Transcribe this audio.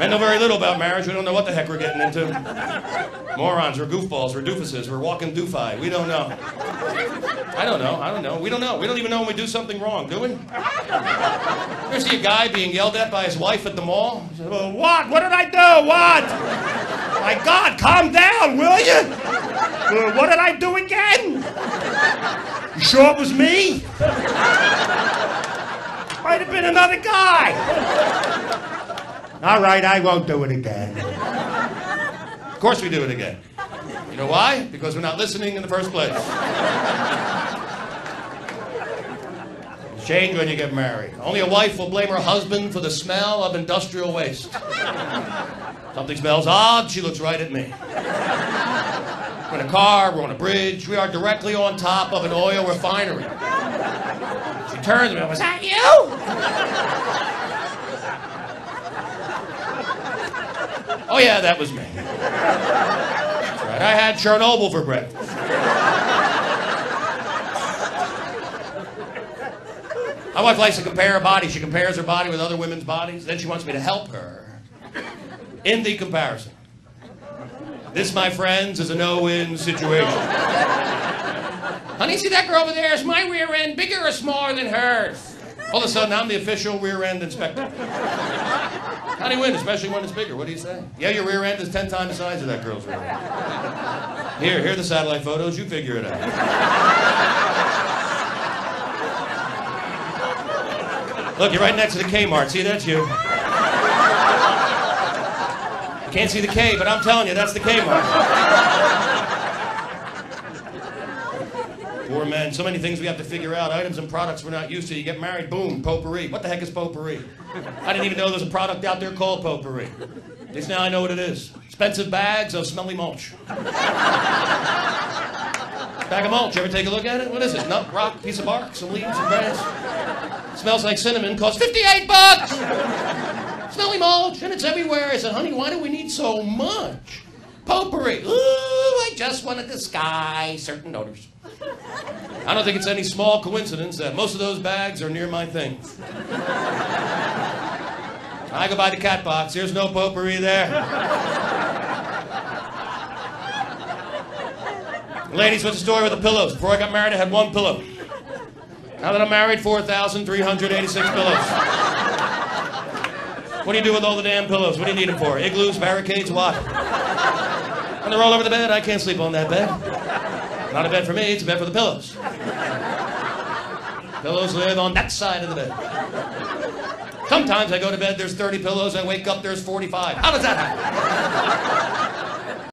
Men know very little about marriage. We don't know what the heck we're getting into. Morons, we're goofballs, we're doofuses, we're walking doofy. We don't know. I don't know. I don't know. We don't know. We don't even know when we do something wrong, do we? You ever see a guy being yelled at by his wife at the mall? He said, well, what? What did I do? What? My God, calm down, will you? Uh, what did I do again? You sure it was me? Might have been another guy. All right, I won't do it again. Of course we do it again. You know why? Because we're not listening in the first place. Change when you get married. Only a wife will blame her husband for the smell of industrial waste. Something smells odd, she looks right at me. We're in a car, we're on a bridge, we are directly on top of an oil refinery. She turns to me, was that you? Oh, yeah, that was me. That's right, I had Chernobyl for breakfast. My wife likes to compare her body. She compares her body with other women's bodies. Then she wants me to help her in the comparison. This, my friends, is a no-win situation. Honey, see that girl over there? Is my rear end bigger or smaller than hers? All of a sudden, I'm the official rear end inspector. How do you win, especially when it's bigger? What do you say? Yeah, your rear end is 10 times the size of that girl's rear end. Here, here are the satellite photos. You figure it out. Look, you're right next to the Kmart. See, that's you. You can't see the K, but I'm telling you, that's the Kmart. Poor men. So many things we have to figure out. Items and products we're not used to. You get married, boom, potpourri. What the heck is potpourri? I didn't even know there's a product out there called potpourri. At least now I know what it is. Expensive bags of smelly mulch. Bag of mulch. You ever take a look at it? What is it? Nut, rock, piece of bark, some leaves, some grass. Smells like cinnamon. Costs 58 bucks. Smelly mulch, and it's everywhere. I said, honey, why do we need so much? Potpourri. Ooh, I just want to disguise certain odors. I don't think it's any small coincidence that most of those bags are near my things. I go by the cat box. There's no potpourri there. Ladies, what's the story with the pillows? Before I got married, I had one pillow. Now that I'm married, 4,386 pillows. What do you do with all the damn pillows? What do you need them for? Igloos, barricades, what? When they're all over the bed, I can't sleep on that bed. Not a bed for me, it's a bed for the pillows. Pillows live on that side of the bed. Sometimes I go to bed, there's 30 pillows, I wake up, there's 45. How does that happen?